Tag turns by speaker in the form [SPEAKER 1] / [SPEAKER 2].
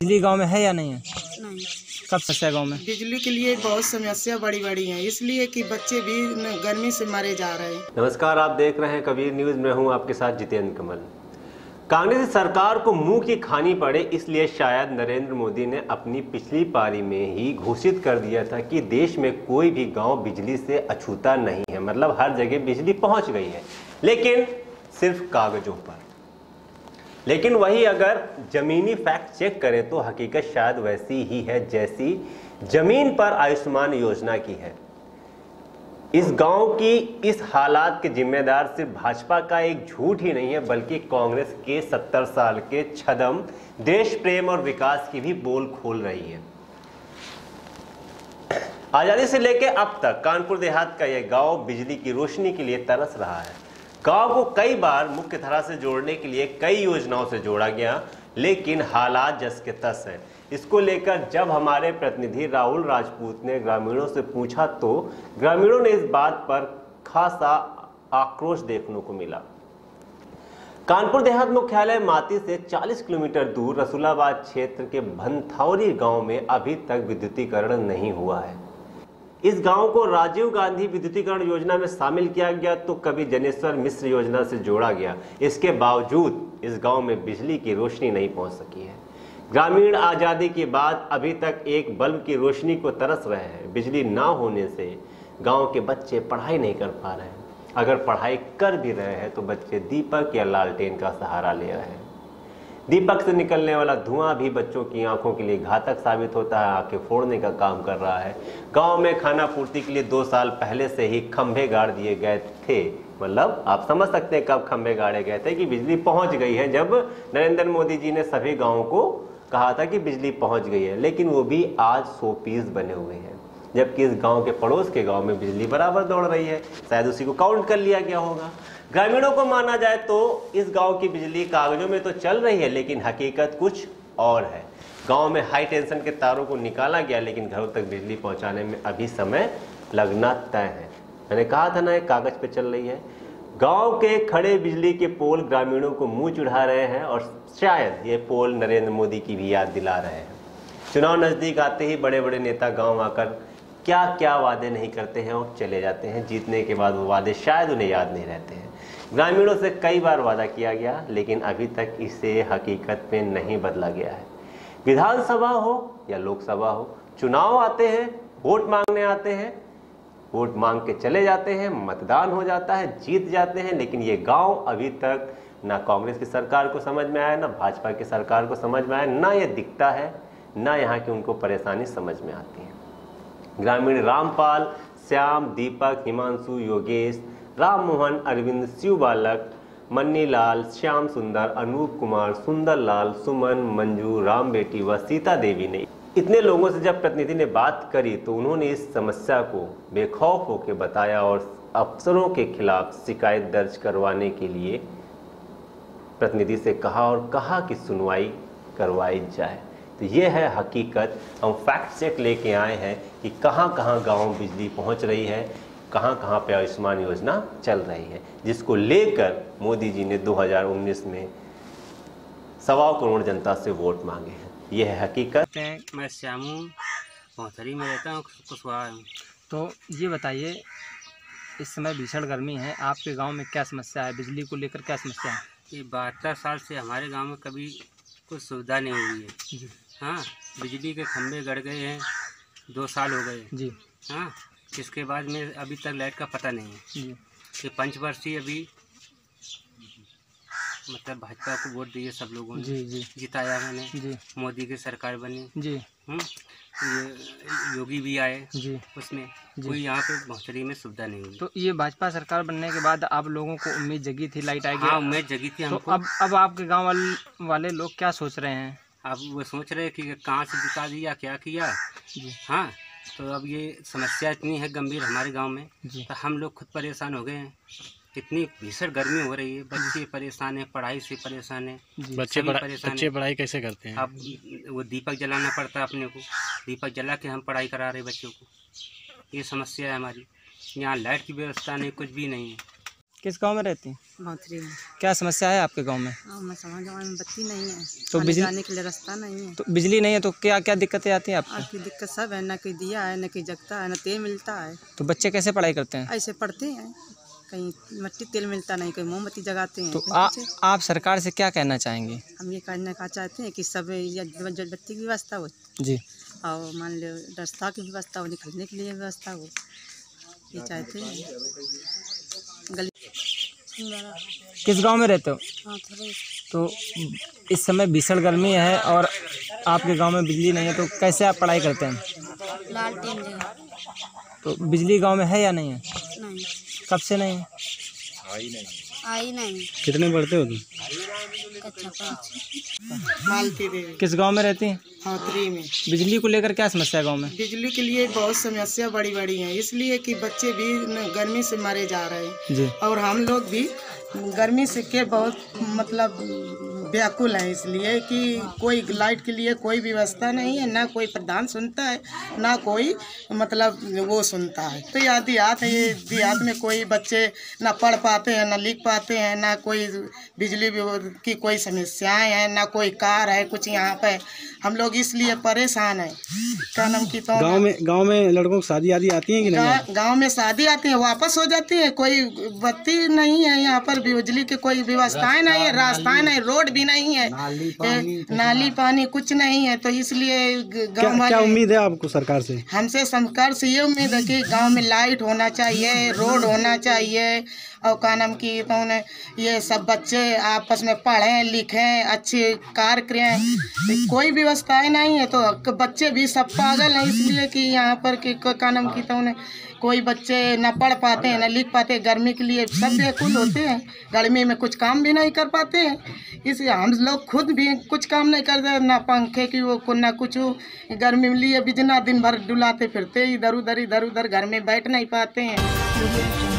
[SPEAKER 1] बिजली गाँव में है या नहीं है?
[SPEAKER 2] नहीं।
[SPEAKER 1] कब समस्या गाँव में?
[SPEAKER 2] बिजली के लिए बहुत समस्या बड़ी बड़ी है इसलिए कि बच्चे भी गर्मी से मारे जा रहे हैं।
[SPEAKER 3] नमस्कार आप देख रहे हैं कबीर न्यूज़। में हूँ आपके साथ जितेंद्र कमल। कांग्रेस सरकार को मुँह की खानी पड़े, इसलिए शायद नरेंद्र मोदी ने अपनी पिछली पारी में ही घोषित कर दिया था कि देश में कोई भी गाँव बिजली से अछूता नहीं है। मतलब हर जगह बिजली पहुँच गई है, लेकिन सिर्फ़ कागजों पर। लेकिन वही अगर जमीनी फैक्ट चेक करें तो हकीकत शायद वैसी ही है जैसी ज़मीन पर आयुष्मान योजना की है। इस गाँव की इस हालात के जिम्मेदार सिर्फ़ भाजपा का एक झूठ ही नहीं है, बल्कि कांग्रेस के 70 साल के छदम देश प्रेम और विकास की भी बोल खोल रही है। आज़ादी से लेकर अब तक कानपुर देहात का यह गाँव बिजली की रोशनी के लिए तरस रहा है। गाँव को कई बार मुख्य धारा से जोड़ने के लिए कई योजनाओं से जोड़ा गया। लेकिन हालात जस के तस है। इसको लेकर जब हमारे प्रतिनिधि राहुल राजपूत ने ग्रामीणों से पूछा तो ग्रामीणों ने इस बात पर खासा आक्रोश देखने को मिला। कानपुर देहात मुख्यालय माती से 40 किलोमीटर दूर रसूलाबाद क्षेत्र के भनथौरी गाँव में अभी तक विद्युतीकरण नहीं हुआ है। इस गाँव को राजीव गांधी विद्युतीकरण योजना में शामिल किया गया तो कभी जनेश्वर मिश्र योजना से जोड़ा गया। इसके बावजूद इस गाँव में बिजली की रोशनी नहीं पहुँच सकी है। ग्रामीण आज़ादी के बाद अभी तक एक बल्ब की रोशनी को तरस रहे हैं। बिजली ना होने से गाँव के बच्चे पढ़ाई नहीं कर पा रहे हैं। अगर पढ़ाई कर भी रहे हैं तो बच्चे दीपक या लालटेन का सहारा ले रहे हैं। दीपक से निकलने वाला धुआँ भी बच्चों की आँखों के लिए घातक साबित होता है। आँखें फोड़ने का काम कर रहा है। गाँव में खाना पूर्ति के लिए दो साल पहले से ही खंभे गाड़ दिए गए थे। मतलब आप समझ सकते हैं कब खंभे गाड़े गए थे कि बिजली पहुँच गई है। जब नरेंद्र मोदी जी ने सभी गाँवों को कहा था कि बिजली पहुँच गई है, लेकिन वो भी आज सौ पीस बने हुए हैं। जबकि इस गाँव के पड़ोस के गाँव में बिजली बराबर दौड़ रही है। शायद उसी को काउंट कर लिया गया होगा। ग्रामीणों को माना जाए तो इस गाँव की बिजली कागजों में तो चल रही है, लेकिन हकीकत कुछ और है। गाँव में हाई टेंशन के तारों को निकाला गया, लेकिन घरों तक बिजली पहुँचाने में अभी समय लगना तय है। मैंने कहा था ना ये कागज़ पे चल रही है। गाँव के खड़े बिजली के पोल ग्रामीणों को मुँह चुढ़ा रहे हैं और शायद ये पोल नरेंद्र मोदी की भी याद दिला रहे हैं। चुनाव नज़दीक आते ही बड़े बड़े नेता गाँव आकर क्या क्या वादे नहीं करते हैं और चले जाते हैं, जीतने के बाद वो वादे शायद उन्हें याद नहीं रहते हैं। ग्रामीणों से कई बार वादा किया गया, लेकिन अभी तक इसे हकीकत में नहीं बदला गया है। विधानसभा हो या लोकसभा हो, चुनाव आते हैं, वोट मांगने आते हैं, वोट मांग के चले जाते हैं, मतदान हो जाता है, जीत जाते हैं, लेकिन ये गाँव अभी तक ना कांग्रेस की सरकार को समझ में आया, ना भाजपा की सरकार को समझ में आया, ना ये दिखता है, ना यहाँ की उनको परेशानी समझ में आती है। ग्रामीण रामपाल, श्याम, दीपक, हिमांशु, योगेश राम मोहन अरविंद, शिव बालक, मन्नीलाल, श्याम सुंदर, अनूप कुमार सुंदर लाल सुमन, मंजू, राम बेटी व सीता देवी ने। इतने लोगों से जब प्रतिनिधि ने बात करी तो उन्होंने इस समस्या को बेखौफ होकर बताया और अफसरों के खिलाफ शिकायत दर्ज करवाने के लिए प्रतिनिधि से कहा और कहा कि सुनवाई करवाई जाए। तो ये है हकीकत। हम फैक्ट चेक लेके आए हैं कि कहाँ कहाँ गाँव बिजली पहुँच रही है कहाँ कहाँ पे आयुष्मान योजना चल रही है जिसको लेकर मोदी जी ने 2019 में सवा करोड़ जनता से वोट मांगे हैं। ये है हकीकत।
[SPEAKER 4] मैं श्यामू पौथरी में रहता हूँ कुशवाहा हूँ।
[SPEAKER 1] तो ये बताइए इस समय भीषण गर्मी है आपके गाँव में क्या समस्या है? बिजली को लेकर क्या समस्या है?
[SPEAKER 4] ये बहत्तर साल से हमारे गाँव में कभी कुछ सुविधा नहीं हुई है।
[SPEAKER 1] जी।
[SPEAKER 4] हाँ बिजली के खंभे गड़ गए हैं दो साल हो गए।
[SPEAKER 1] जी।
[SPEAKER 4] हाँ इसके बाद में अभी तक लाइट का पता नहीं है।
[SPEAKER 1] कि
[SPEAKER 4] ये पंचवर्षीय अभी मतलब भाजपा को वोट दिए सब लोगों ने।
[SPEAKER 1] जी जी।
[SPEAKER 4] जिताया मैंने।
[SPEAKER 1] जी।
[SPEAKER 4] मोदी की सरकार बनी।
[SPEAKER 1] जी।
[SPEAKER 4] हम्म, ये योगी भी आए
[SPEAKER 1] जी।
[SPEAKER 4] उसमें।
[SPEAKER 1] जी।
[SPEAKER 4] कोई यहाँ पे भौचरी में सुविधा नहीं हुई।
[SPEAKER 1] तो ये भाजपा सरकार बनने के बाद आप लोगों को उम्मीद जगी थी लाइट आएगी?
[SPEAKER 4] हाँ उम्मीद जगी थी
[SPEAKER 1] तो अब अब आपके गाँव वाले वाले लोग क्या सोच रहे हैं?
[SPEAKER 4] अब वो सोच रहे हैं कि कहाँ से जिता दिया क्या किया?
[SPEAKER 1] जी।
[SPEAKER 4] हाँ तो अब ये समस्या इतनी है गंभीर हमारे गाँव में तो हम लोग खुद परेशान हो गए हैं। इतनी भीषण गर्मी हो रही है बच्चे परेशान है पढ़ाई से परेशान है
[SPEAKER 5] बच्चे
[SPEAKER 4] परेशान
[SPEAKER 5] बच्चे पढ़ाई कैसे करते हैं?
[SPEAKER 4] अब वो दीपक जलाना पड़ता है अपने को। दीपक जला के हम पढ़ाई करा रहे बच्चों को। ये समस्या है हमारी। यहाँ लाइट की व्यवस्था नहीं कुछ भी नहीं है।
[SPEAKER 1] किस गाँव में रहती हैं? क्या समस्या है आपके गाँव में?
[SPEAKER 6] हाँ समझ गाँव में बत्ती नहीं है।
[SPEAKER 1] तो बिजली-
[SPEAKER 6] आने के लिए रास्ता नहीं है।
[SPEAKER 1] तो बिजली नहीं है तो क्या क्या दिक्कतें आती हैं आपको?
[SPEAKER 6] आपकी दिक्कत सब है न कोई दिया है न कोई जगता है न तेल मिलता है।
[SPEAKER 1] तो बच्चे कैसे पढ़ाई करते हैं?
[SPEAKER 6] ऐसे पढ़ते हैं। कहीं मट्टी तेल मिलता नहीं कहीं मोमबत्ती जगाते हैं
[SPEAKER 1] तो आ, आप सरकार से क्या कहना चाहेंगे?
[SPEAKER 6] हम ये कहना का चाहते हैं कि सब ये जल बत्ती की व्यवस्था हो।
[SPEAKER 1] जी।
[SPEAKER 6] और मान लो रास्ता की व्यवस्था हो निकलने के लिए व्यवस्था हो ये चाहते हैं। गली
[SPEAKER 1] किस गाँव में रहते हो?
[SPEAKER 6] हाँ
[SPEAKER 1] तो इस समय भीषण गर्मी है और आपके गाँव में बिजली नहीं है तो कैसे आप पढ़ाई करते हैं?
[SPEAKER 6] लालटेन
[SPEAKER 1] तो बिजली गाँव में है या नहीं है?
[SPEAKER 6] नहीं।
[SPEAKER 1] कब से नहीं? आई नहीं।
[SPEAKER 6] आई नहीं
[SPEAKER 1] कितने पढ़ते हो तुम?
[SPEAKER 6] कच्चा पाँच
[SPEAKER 2] मालती देवी।
[SPEAKER 1] किस गाँव में रहती? हैं
[SPEAKER 2] में।
[SPEAKER 1] बिजली को लेकर क्या समस्या है गाँव में?
[SPEAKER 2] बिजली के लिए बहुत समस्या बड़ी बड़ी है इसलिए कि बच्चे भी गर्मी से मरे जा रहे हैं।
[SPEAKER 1] जी।
[SPEAKER 2] और हम लोग भी गर्मी से के बहुत मतलब व्याकुल हैं इसलिए कि कोई लाइट के लिए कोई व्यवस्था नहीं है ना कोई प्रधान सुनता है ना कोई मतलब वो सुनता है। तो यहाँ देहात है ये देहात में कोई बच्चे ना पढ़ पाते हैं ना लिख पाते हैं ना कोई बिजली की कोई समस्याएँ हैं ना कोई कार है कुछ यहाँ पे हम लोग इसलिए परेशान हैं। क्या नाम की तो
[SPEAKER 5] गाँव में गाँव में लड़कों की शादी आदि आती है कि नहीं?
[SPEAKER 2] गाँव में शादी आती है वापस हो जाती है कोई बत्ती नहीं है यहाँ पर बिजली की कोई व्यवस्थाएँ नहीं है रास्ताएँ नहीं रोड भी नहीं है। नाली ए, नाली पानी कुछ नहीं है तो इसलिए ग-
[SPEAKER 5] क्या क्या उम्मीद है आपको सरकार से?
[SPEAKER 2] हमसे सरकार से ये उम्मीद है कि गाँव में लाइट होना चाहिए रोड होना चाहिए और का नाम की तो उन्हें ये सब बच्चे आपस में पढ़ें लिखें अच्छे कार्य करें। कोई व्यवस्थाएँ नहीं है तो बच्चे भी सब पागल हैं इसलिए कि यहाँ पर कि का नाम की तो उन्हें कोई बच्चे न पढ़ पाते हैं, न लिख पाते गर्मी के लिए सब बेकुल होते हैं, गर्मी में कुछ काम भी नहीं कर पाते हैं। इसलिए हम लोग खुद भी कुछ काम नहीं करते, ना पंखे की वो ना कुछ। गर्मी में लिए बिजना दिन भर डुलाते फिरते, इधर उधर इधर उधर, घर में बैठ नहीं पाते हैं।